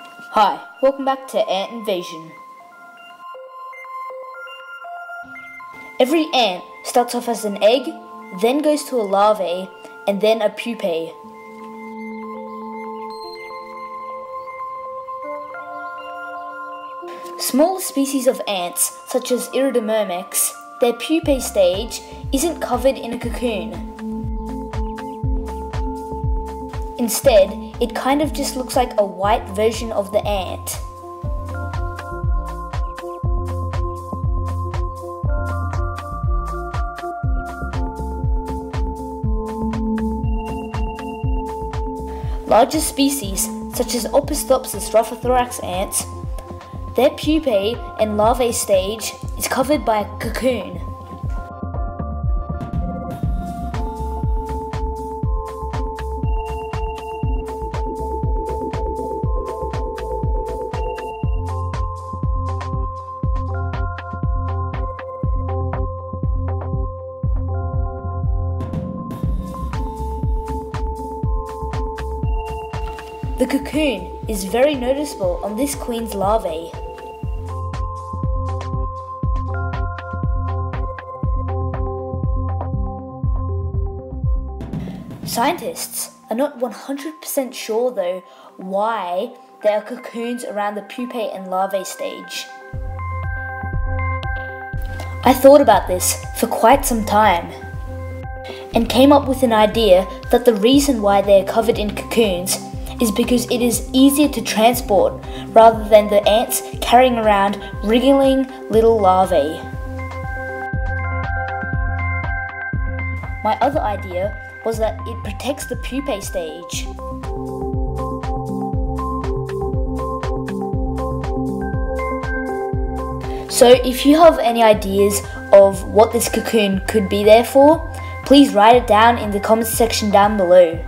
Hi, welcome back to Ant Invasion. Every ant starts off as an egg, then goes to a larvae, and then a pupae. Smaller species of ants, such as Iridomyrmex, their pupae stage isn't covered in a cocoon. Instead, it kind of just looks like a white version of the ant. Larger species, such as Opisthopsis rufithorax ants, their pupae and larvae stage is covered by a cocoon. The cocoon is very noticeable on this queen's larvae. Scientists are not 100% sure though why there are cocoons around the pupae and larvae stage. I thought about this for quite some time and came up with an idea that the reason why they are covered in cocoons is because it is easier to transport rather than the ants carrying around wriggling little larvae. My other idea was that it protects the pupae stage. So if you have any ideas of what this cocoon could be there for, please write it down in the comments section down below.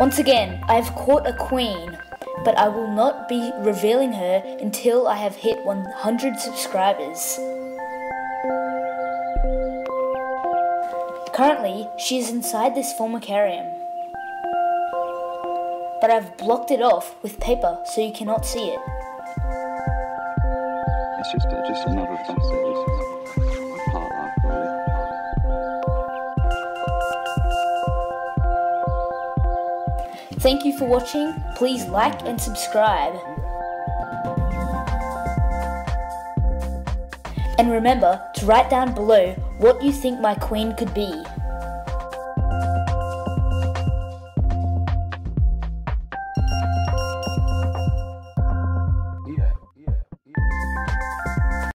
Once again, I have caught a queen, but I will not be revealing her until I have hit 100 subscribers. Currently, she is inside this formicarium. But I've blocked it off with paper so you cannot see it. It's just, just another Thank you for watching. Please like and subscribe. And remember to write down below what you think my queen could be.